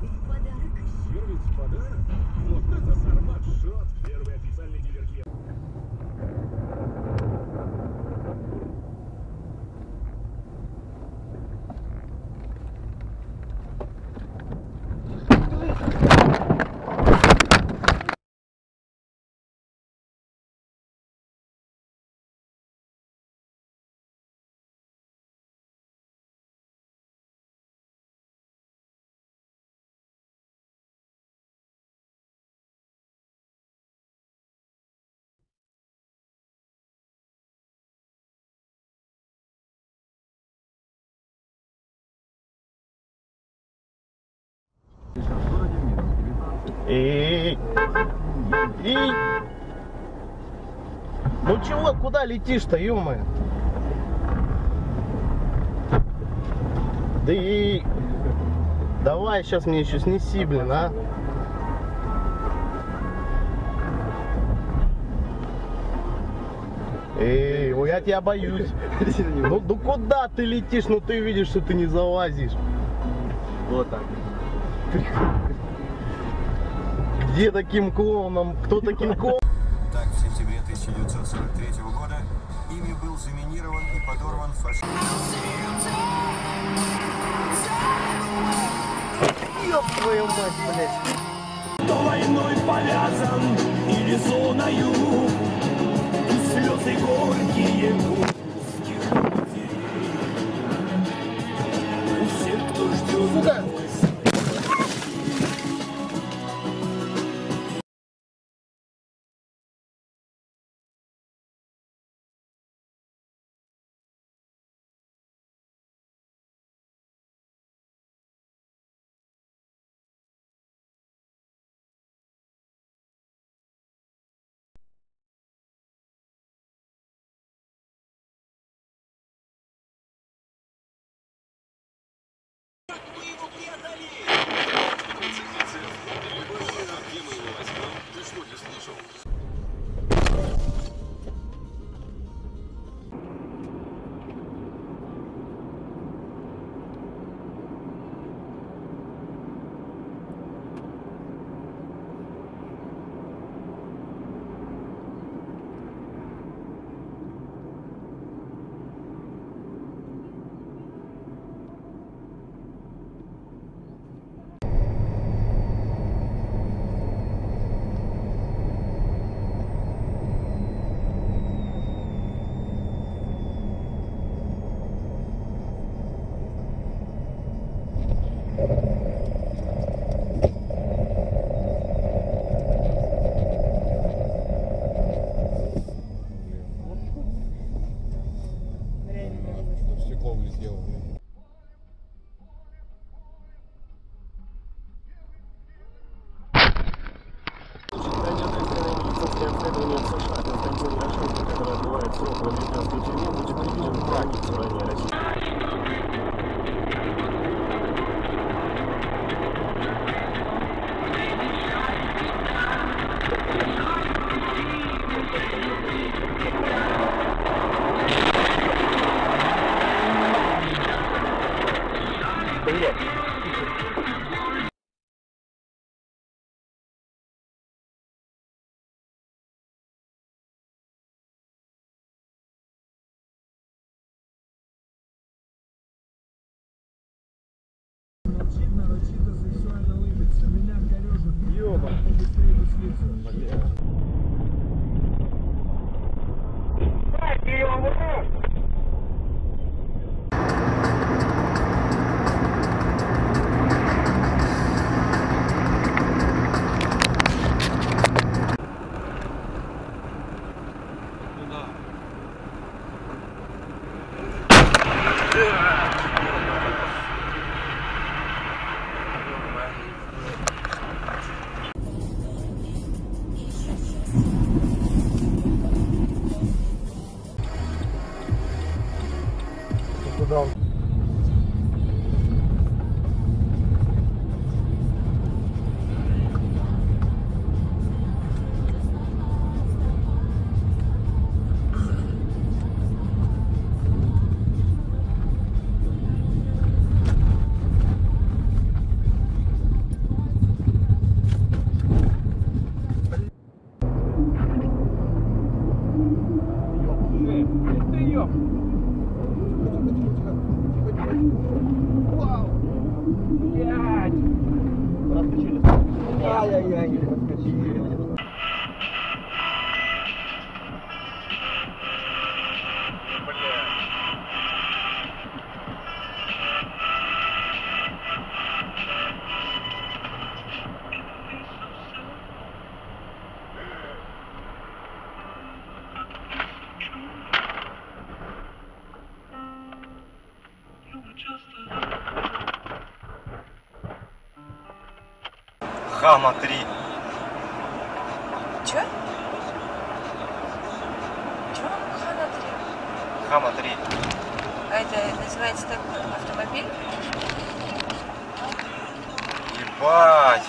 подарок? Сервис подарок? Вот это Эй! Эй! Ну чего, куда летишь-то, ё Да и... Давай, сейчас мне еще снеси, блин, а. Эй, ой, я тебя боюсь. Ну, ну куда ты летишь? Ну ты видишь, что ты не залазишь. Вот так. Где таким клоуном? Кто таким клоуном? Так, в сентябре 1943 года ими был заминирован и подорван фашист. Ёб твою мать, блядь. То войной повязан или зоною, и слезы горькие русских матерей. У всех, кто ждет Сука! Стекло Блядь, Пристаем. Вау. Блядь. Раскочили. Ай-яй-яй, раскочили. Хама 3. Чё? Чё? Хана 3. Хама 3. А это называется так автомобиль? Ебать.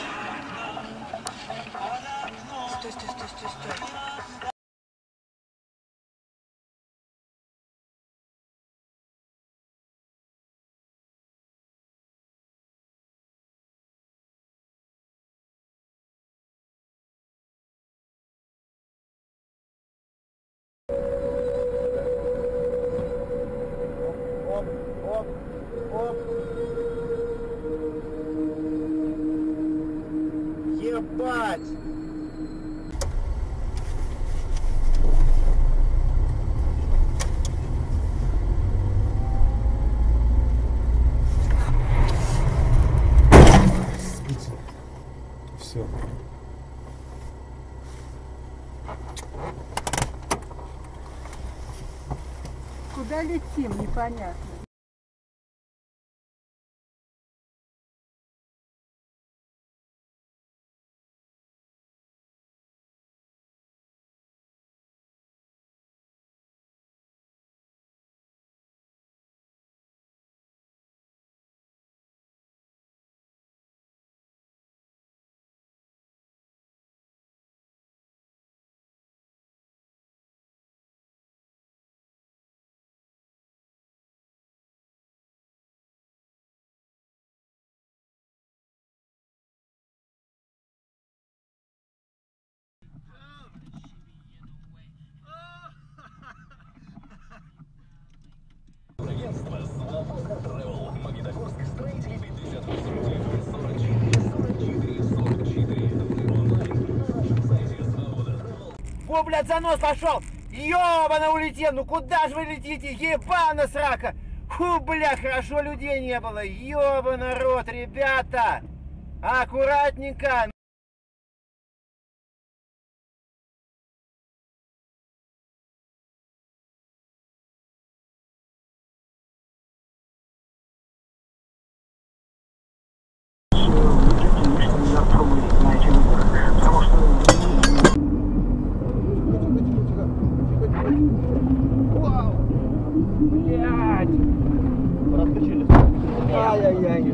Ебать! Все. Куда летим, непонятно. Во, блядь, занос пошел! Ёбана улетел! Ну куда же вы летите? Ебана срака! Фу, бля, хорошо людей не было! Ёба народ, ребята! Аккуратненько! Проскочили. Ай-яй-яй.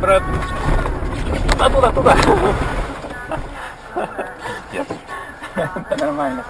брат. Туда, туда, туда. Нет. Нормально.